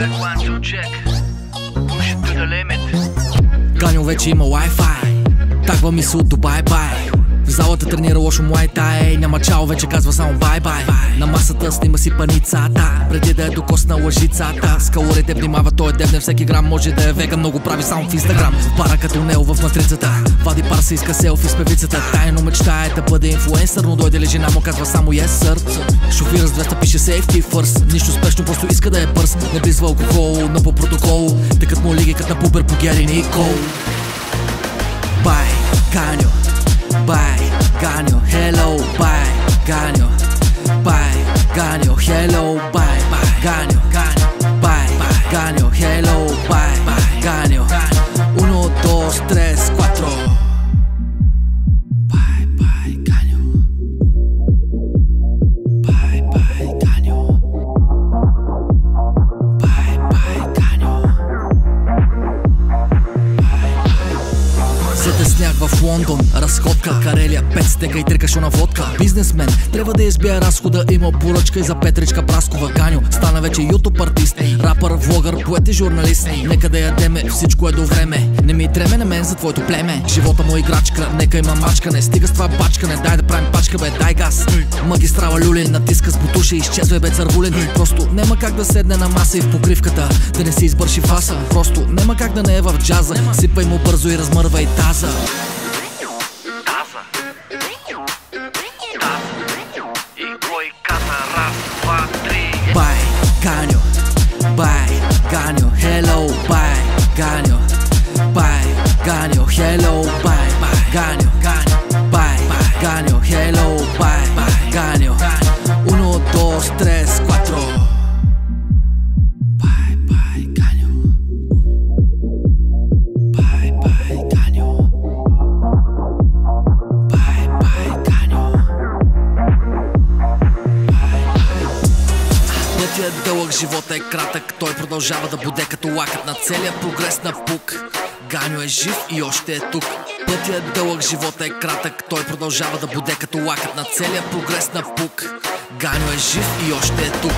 Back one to check. Push it to the limit. Ганьо вече има Wi-Fi Таква мисъл до бай-бай В Залата тренира лошо муайтай Няма чао, вече казва само бай-бай На масата снима си паницата. Преди да е докосна лъжицата. С калорите внимава, той е дебне Всеки грам може да е веган, много прави само в инстаграм. Пара като Нео в матрицата Вади пар се иска селфи с певицата. Тайно мечтае да бъде инфлуенсър Но дойде ли жена му казва само yes sir. Шофира с 200 пише safety first. Нищо спешно, просто иска да е бърз Не близва алкохол, но по протокол. Тъкът му лиги като на пупер по Гери Никол Bye, Ganyo. Hello, bye, bye, Ganyo. Bye, bye Ganyo. Hello, bye, bye, Ganyo. Uno, Сете сняг в Лондон, разходка Карелия, пет стека и три кашона водка. Бизнесмен, трябва да избия разхода Има поръчка и за Петричка Праскова. Ганю, стана вече ютуб артист Рапър, влогър, поет и журналист. Нека да ядеме, всичко е до време. Не ми треме на мен за твоето племе. Живота му е играчка, нека има мачка. Не стига с това бачкане, дай да правим пачка бе, дай газ. Магистрала Люлин, натиска с бутуша и изчезва е бе цървулин Просто няма как да седне на маса и в покривката Да не си избърши фаса Просто няма как да не е в джаза Сипай му бързо и размървай таза Таза. Таза. И кой каза раз, два, три. Bye, Ganyo. Bye, Ganyo. Hello, bye, Пътят е дълъг, живота е кратък Той продължава да буде като лакът на целия прогрес на пук. Ганю е жив и още е тук. Пътят е дълъг, живота е кратък Той продължава да буде като лакът на целия прогрес на пук. Ганю е жив и още е тук